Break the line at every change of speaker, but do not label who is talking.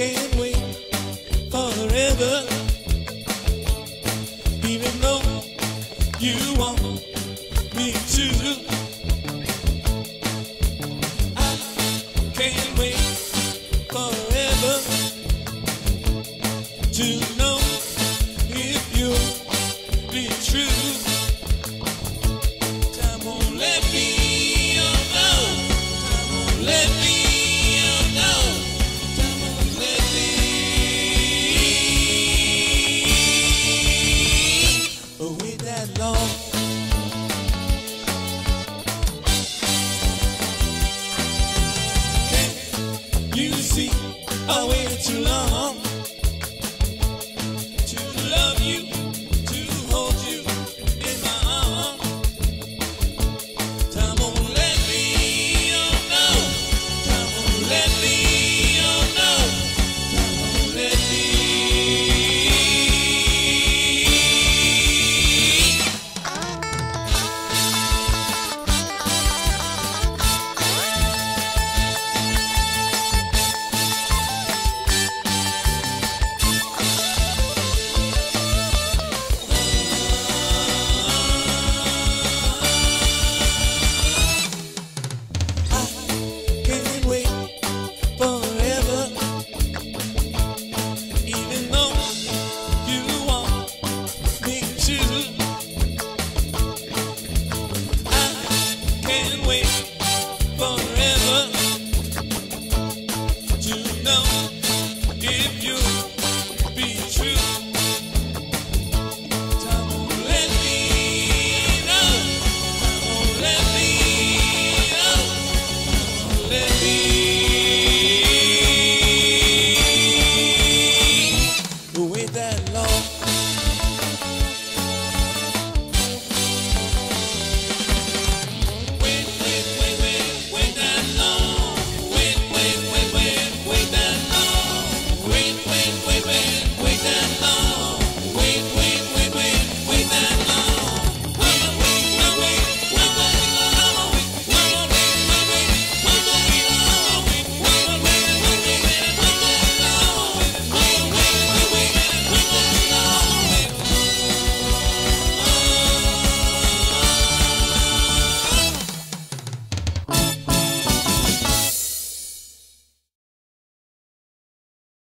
can't wait forever. Even though you want me to. I can't wait forever to know See?